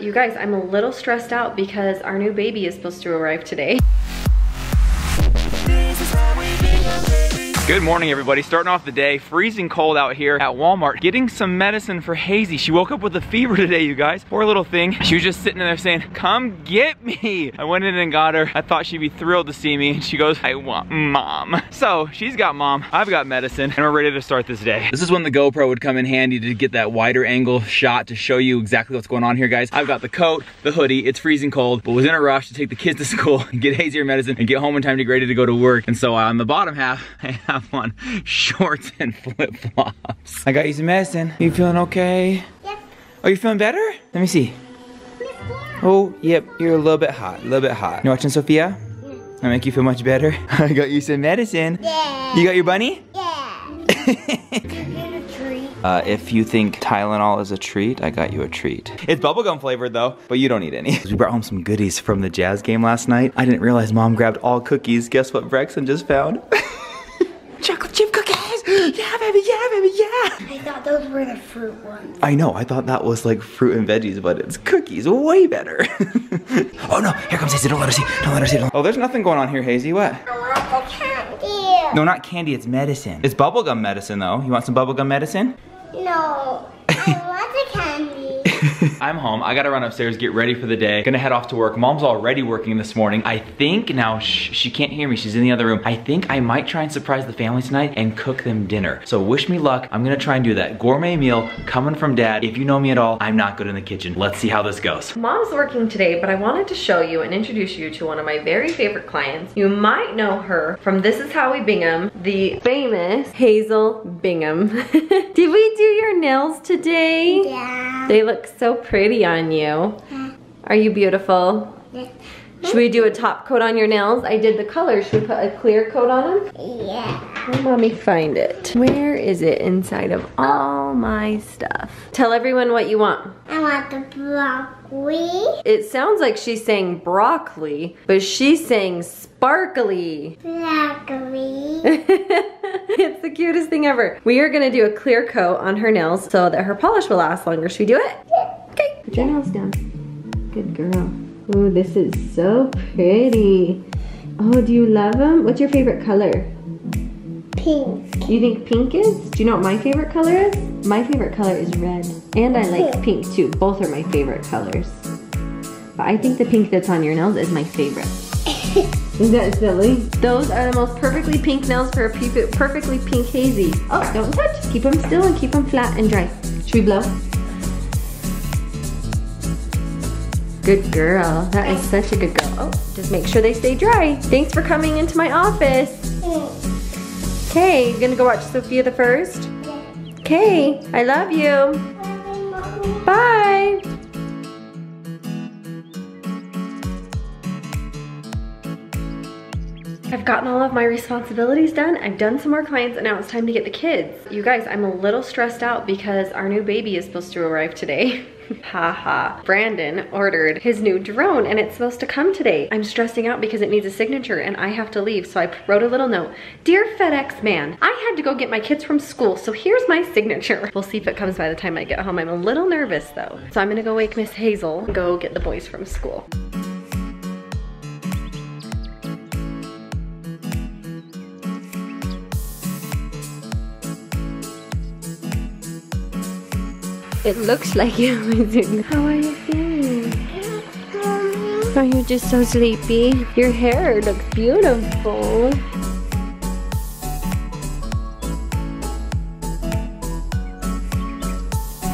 You guys, I'm a little stressed out because our new baby is supposed to arrive today. Good morning, everybody. Starting off the day, freezing cold out here at Walmart, getting some medicine for Hazy. She woke up with a fever today, you guys. Poor little thing. She was just sitting there saying, come get me. I went in and got her. I thought she'd be thrilled to see me. And she goes, I want mom. So she's got mom, I've got medicine, and we're ready to start this day. This is when the GoPro would come in handy to get that wider angle shot to show you exactly what's going on here, guys. I've got the coat, the hoodie, it's freezing cold, but was in a rush to take the kids to school get Hazy her medicine and get home in time to get ready to go to work. And so on the bottom half, have have on shorts and flip-flops. I got you some medicine. Are You feeling okay? Yep. Are you feeling better? Let me see. Oh, yep, you're a little bit hot, a little bit hot. You watching Sofia? Yeah. I make you feel much better. I got you some medicine. Yeah. You got your bunny? Yeah. Uh, if you think Tylenol is a treat, I got you a treat. It's bubblegum flavored though, but you don't need any. we brought home some goodies from the jazz game last night. I didn't realize mom grabbed all cookies. Guess what Brexton just found? chocolate chip cookies. Yeah, baby, yeah, baby, yeah. I thought those were the fruit ones. I know, I thought that was like fruit and veggies, but it's cookies, way better. oh no, here comes Hazy, don't let her see, don't let her see. Oh, there's nothing going on here, Hazy, what? I want the candy. No, not candy, it's medicine. It's bubblegum medicine though. You want some bubblegum medicine? No, I want the candy. I'm home. I gotta run upstairs, get ready for the day. Gonna head off to work. Mom's already working this morning. I think, now sh she can't hear me, she's in the other room. I think I might try and surprise the family tonight and cook them dinner. So wish me luck. I'm gonna try and do that. Gourmet meal coming from dad. If you know me at all, I'm not good in the kitchen. Let's see how this goes. Mom's working today, but I wanted to show you and introduce you to one of my very favorite clients. You might know her from This Is How We Bingham, the famous Hazel Bingham. Did we do your nails today? Yeah. They look so pretty on you. Hmm. Are you beautiful? Hmm? Should we do a top coat on your nails? I did the color. Should we put a clear coat on them? Yeah. Let mommy find it. Where is it inside of all my stuff? Tell everyone what you want. I want the broccoli. It sounds like she's saying broccoli, but she's saying sparkly. Broccoli. it's the cutest thing ever. We are gonna do a clear coat on her nails so that her polish will last longer. Should we do it? Yeah. Put your nails down. Good girl. Oh, this is so pretty. Oh, do you love them? What's your favorite color? Pink. You think pink is? Do you know what my favorite color is? My favorite color is red. And I like pink too. Both are my favorite colors. But I think the pink that's on your nails is my favorite. is that silly? Those are the most perfectly pink nails for a perfectly pink hazy. Oh, don't touch. Keep them still and keep them flat and dry. Should we blow? Good girl. That is such a good girl. Oh, just make sure they stay dry. Thanks for coming into my office. Okay, you gonna go watch Sofia the first? Okay, I love you. Bye. I've gotten all of my responsibilities done. I've done some more clients and now it's time to get the kids. You guys, I'm a little stressed out because our new baby is supposed to arrive today. Haha. ha. Brandon ordered his new drone and it's supposed to come today. I'm stressing out because it needs a signature and I have to leave. So I wrote a little note. Dear FedEx man, I had to go get my kids from school. So here's my signature. We'll see if it comes by the time I get home. I'm a little nervous though. So I'm gonna go wake Miss Hazel and go get the boys from school. It looks like you. How are you feeling? Are you just so sleepy? Your hair looks beautiful.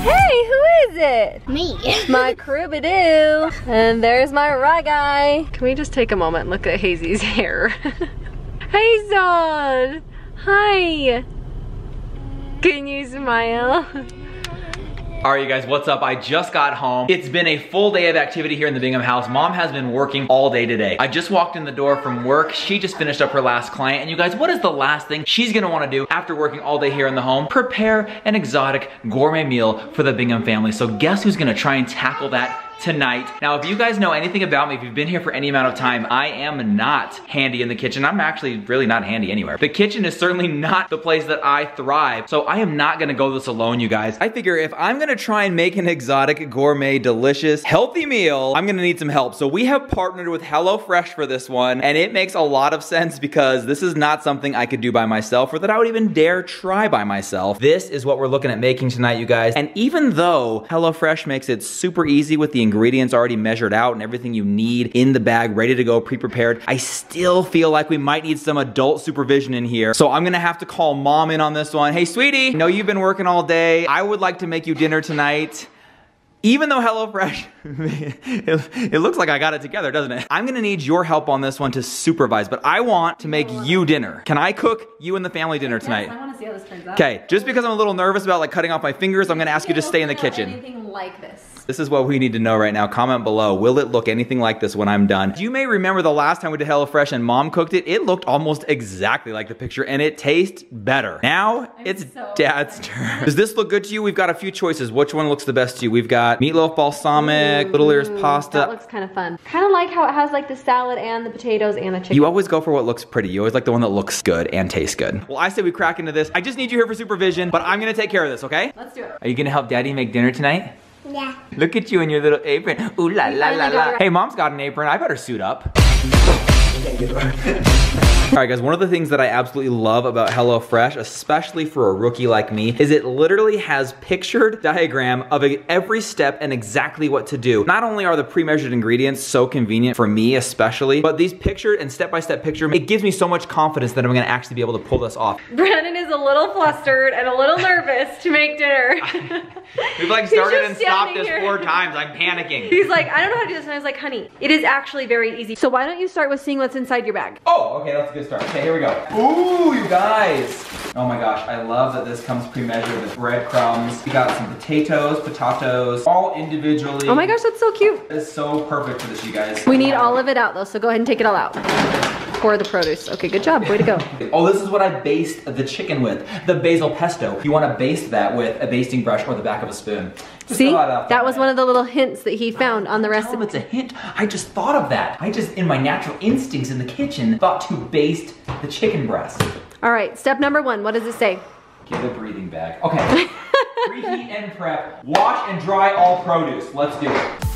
Hey, who is it? Me. my Cribadoo. And there's my rye guy. Can we just take a moment and look at Hazy's hair? Hazel! Hi! Can you smile? All right, you guys, what's up? I just got home. It's been a full day of activity here in the Bingham house. Mom has been working all day today. I just walked in the door from work. She just finished up her last client. And you guys, what is the last thing she's gonna wanna do after working all day here in the home? Prepare an exotic gourmet meal for the Bingham family. So guess who's gonna try and tackle that tonight. Now, if you guys know anything about me, if you've been here for any amount of time, I am not handy in the kitchen. I'm actually really not handy anywhere. The kitchen is certainly not the place that I thrive. So I am not gonna go this alone, you guys. I figure if I'm gonna try and make an exotic, gourmet, delicious, healthy meal, I'm gonna need some help. So we have partnered with HelloFresh for this one, and it makes a lot of sense because this is not something I could do by myself or that I would even dare try by myself. This is what we're looking at making tonight, you guys. And even though HelloFresh makes it super easy with the ingredients already measured out and everything you need in the bag, ready to go, pre-prepared, I still feel like we might need some adult supervision in here. So I'm gonna have to call mom in on this one. Hey, sweetie, know you've been working all day. I would like to make you dinner tonight even though HelloFresh, it, it, looks like I got it together, doesn't it? I'm gonna need your help on this one to supervise, but I want to make you dinner. Can I cook you and the family dinner tonight? Yes, I wanna see how this turns out. Okay, just because I'm a little nervous about like cutting off my fingers, I'm gonna ask you to stay in the kitchen. Anything like this. This is what we need to know right now. Comment below. Will it look anything like this when I'm done? You may remember the last time we did HelloFresh and mom cooked it. It looked almost exactly like the picture and it tastes better. Now I'm it's so dad's turn. Does this look good to you? We've got a few choices. Which one looks the best to you? We've got meatloaf balsamic, little ears pasta. That looks kind of fun. Kind of like how it has like the salad and the potatoes and the chicken. You always go for what looks pretty. You always like the one that looks good and tastes good. Well, I say we crack into this. I just need you here for supervision, but I'm gonna take care of this, okay? Let's do it. Are you gonna help daddy make dinner tonight? Yeah. Look at you in your little apron. Ooh la la la finally got it la. Hey, mom's got an apron. I better suit up. All right, guys, one of the things that I absolutely love about HelloFresh, especially for a rookie like me, is it literally has pictured diagram of every step and exactly what to do. Not only are the pre-measured ingredients so convenient for me especially, but these pictured and step-by-step picture, it gives me so much confidence that I'm gonna actually be able to pull this off. Brandon is a little flustered and a little nervous to make dinner. We've like started and stopped this here. four times. I'm panicking. He's like, I don't know how to do this. And I was like, honey, it is actually very easy. So why don't you start with seeing what's inside your bag? Oh, okay, that's a start. Okay, here we go. Ooh, you guys. Oh my gosh, I love that this comes pre-measured with breadcrumbs. We got some potatoes, potatoes, all individually. Oh my gosh, that's so cute. It's so perfect for this, you guys. We need all of it out though, so go ahead and take it all out. Pour the produce. Okay, good job. Way to go. Oh, this is what I based the chicken with. The basil pesto. You want to baste that with a basting brush or the back of a spoon. Just See? throw it out That was one of the little hints that he found on the them it's a hint. I just thought of that. I just, in my natural instincts in the kitchen, thought to baste the chicken breast. All right, step number one. What does it say? Get a breathing bag. Okay. Preheat and prep. Wash and dry all produce. Let's do it.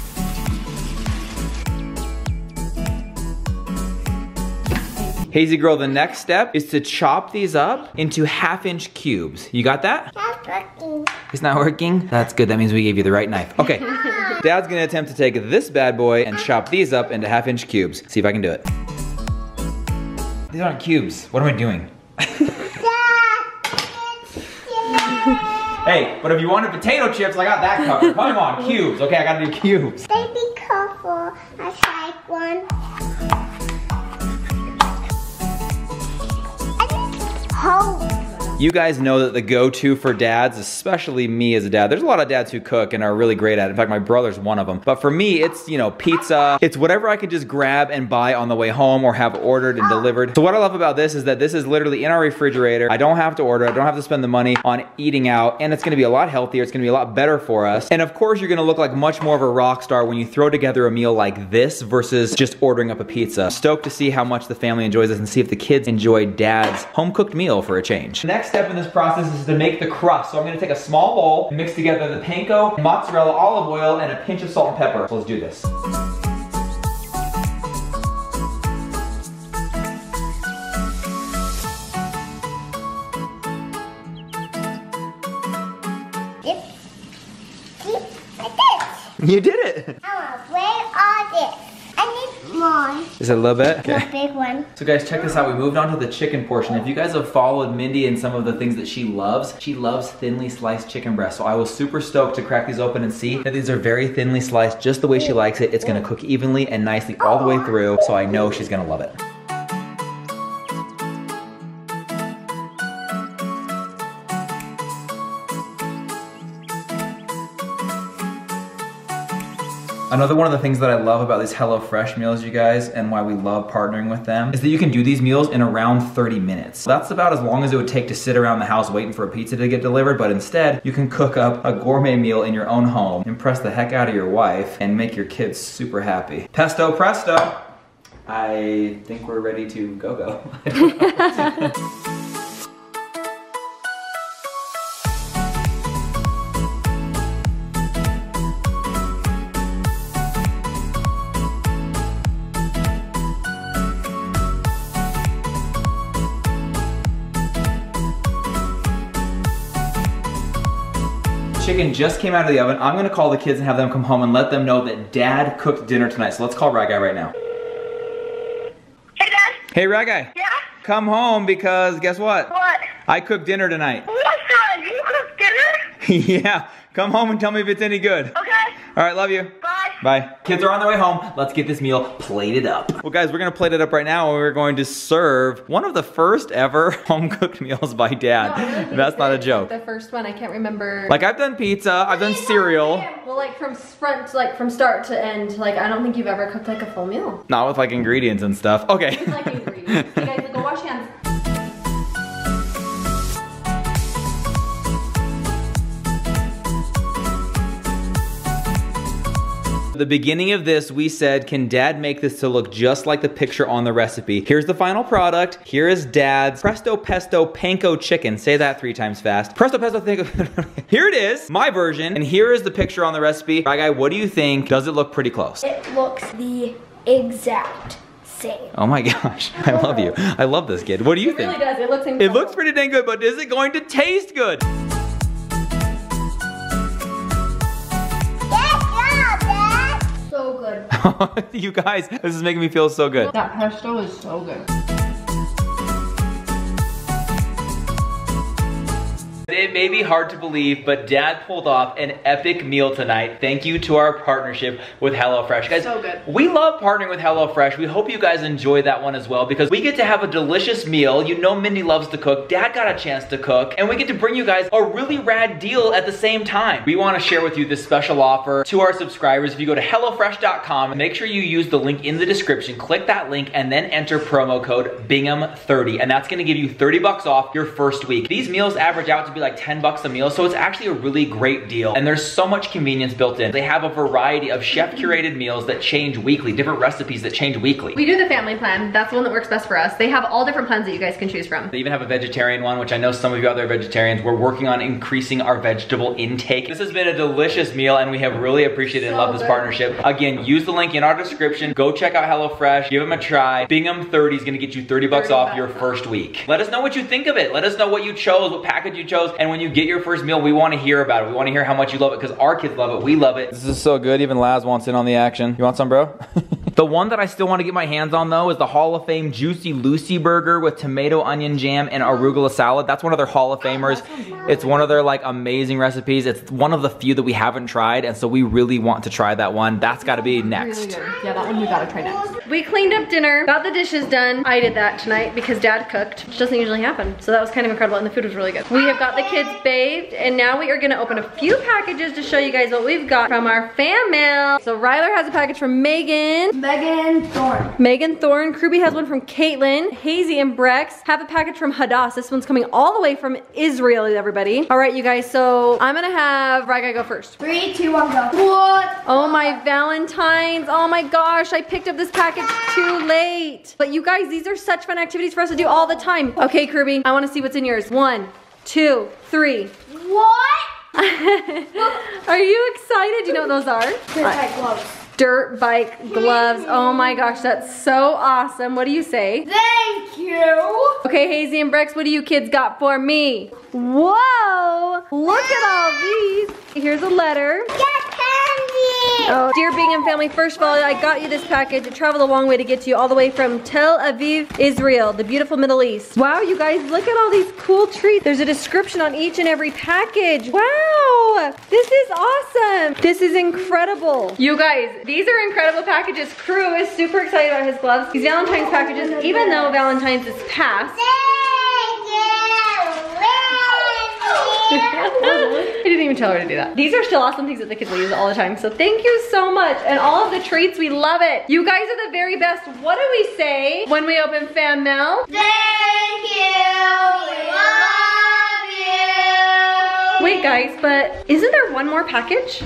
Hazy girl, the next step is to chop these up into half inch cubes. You got that? That's working. It's not working? That's good, that means we gave you the right knife. Okay, dad's gonna attempt to take this bad boy and chop these up into half inch cubes. See if I can do it. These aren't cubes, what am I doing? Hey, but if you wanted potato chips, I got that covered. Come on, cubes. Okay, I gotta do cubes. Baby careful. I like one. You guys know that the go-to for dads, especially me as a dad, there's a lot of dads who cook and are really great at it. In fact, my brother's one of them. But for me, it's, you know, pizza. It's whatever I could just grab and buy on the way home or have ordered and delivered. So what I love about this is that this is literally in our refrigerator. I don't have to order. I don't have to spend the money on eating out. And it's gonna be a lot healthier. It's gonna be a lot better for us. And of course, you're gonna look like much more of a rock star when you throw together a meal like this versus just ordering up a pizza. Stoked to see how much the family enjoys this and see if the kids enjoy dad's home-cooked meal for a change. Next step in this process is to make the crust. So I'm gonna take a small bowl, mix together the panko, mozzarella, olive oil, and a pinch of salt and pepper. So let's do this. Dip. Dip. Like this. You did it! I want to weigh all this. I need more. Is it a little bit? The big one. So guys, check this out. We moved on to the chicken portion. If you guys have followed Mindy and some of the things that she loves, she loves thinly sliced chicken breast. So I was super stoked to crack these open and see that these are very thinly sliced, just the way she likes it. It's gonna cook evenly and nicely all the way through, so I know she's gonna love it. Another one of the things that I love about these HelloFresh meals, you guys, and why we love partnering with them, is that you can do these meals in around 30 minutes. That's about as long as it would take to sit around the house waiting for a pizza to get delivered, but instead, you can cook up a gourmet meal in your own home, impress the heck out of your wife, and make your kids super happy. Pesto presto! I think we're ready to go go chicken just came out of the oven. I'm gonna call the kids and have them come home and let them know that dad cooked dinner tonight. So let's call Rag Guy right now. Hey, Dad. Hey, Rag Guy. Yeah? Come home because guess what? What? I cooked dinner tonight. What, son? You cook dinner? yeah, come home and tell me if it's any good. Okay. All right, love you. Bye. Bye. Kids are on their way home. Let's get this meal plated up. Well, guys, we're gonna plate it up right now and we're going to serve one of the first ever home cooked meals by dad. That's not a joke. The first one, I can't remember. Like, I've done pizza, I've done cereal. well, like from front, like from start to end, like I don't think you've ever cooked like a full meal. Not with like ingredients and stuff. Okay. Like ingredients. the beginning of this, we said, can dad make this to look just like the picture on the recipe? Here's the final product. Here is dad's Presto Pesto Panko Chicken. Say that three times fast. Presto Pesto Panko. here it is, my version. And here is the picture on the recipe. Right guy, what do you think? Does it look pretty close? It looks the exact same. Oh my gosh, I love you. I love this kid. What do you It think? really does. It looks It looks pretty dang good, but is it going to taste good? Good you guys, this is making me feel so good. That pesto is so good. It may be hard to believe, but Dad pulled off an epic meal tonight. Thank you to our partnership with HelloFresh. Guys, So good. we love partnering with HelloFresh. We hope you guys enjoy that one as well because we get to have a delicious meal. You know Mindy loves to cook. Dad got a chance to cook. And we get to bring you guys a really rad deal at the same time. We want to share with you this special offer to our subscribers. If you go to HelloFresh.com, make sure you use the link in the description. Click that link and then enter promo code Bingham30. And that's going to give you 30 bucks off your first week. These meals average out to be like 10 bucks a meal, so it's actually a really great deal. And there's so much convenience built in. They have a variety of chef curated meals that change weekly, different recipes that change weekly. We do the family plan. That's the one that works best for us. They have all different plans that you guys can choose from. They even have a vegetarian one, which I know some of you out there are vegetarians. We're working on increasing our vegetable intake. This has been a delicious meal and we have really appreciated and So loved this good. partnership. Again, use the link in our description. Go check out HelloFresh. Give them a try. Bingham 30 is gonna get you 30 bucks 30 off bucks your off. first week. Let us know what you think of it. Let us know what you chose, what package you chose. And when you get your first meal, we wanna hear about it. We wanna hear how much you love it because our kids love it. We love it. This is so good. Even Laz wants in on the action. You want some, bro? the one that I still wanna get my hands on though is the Hall of Fame Juicy Lucy Burger with tomato, onion jam, and arugula salad. That's one of their Hall of oh, Famers. It's one of their like amazing recipes. It's one of the few that we haven't tried, and so we really want to try that one. That's gotta be next. Really. Yeah, that one we gotta try next. We cleaned up dinner, got the dishes done. I did that tonight because dad cooked, which doesn't usually happen. So that was kind of incredible and the food was really good. We have got the kids bathed and now we are gonna open a few packages to show you guys what we've got from our fan mail. So Ryler has a package from Megan. Megan Thorne. Megan Thorne. Kruby has one from Caitlin. Hazy and Brex have a package from Hadass. This one's coming all the way from Israel, everybody. All right, you guys, so I'm gonna have Raga go first. Three, two, one, go. What? Oh my Valentine's. Oh my gosh, I picked up this package too late. But you guys, these are such fun activities for us to do all the time. Okay, Kirby, I wanna see what's in yours. One, two, three. What? are you excited? Do you know what those are? Perfect gloves. Dirt bike gloves. Oh my gosh, that's so awesome. What do you say? Thank you. Okay, Hazy and Brex, what do you kids got for me? Whoa! Look at all ah. these. Here's a letter. Get candy. Oh, dear Bingham family, first of all, I got you this package. It traveled a long way to get to you, all the way from Tel Aviv, Israel, the beautiful Middle East. Wow, you guys, look at all these cool treats. There's a description on each and every package. Wow, this is awesome. This is incredible. You guys, these are incredible packages. Crew is super excited about his gloves. These Valentine's packages, even though Valentine's is past, Thank you. Thank you. I didn't even tell her to do that. These are still awesome things that the kids will use all the time. So thank you so much. And all of the treats, we love it. You guys are the very best. What do we say when we open fan mail? Guys, but isn't there one more package?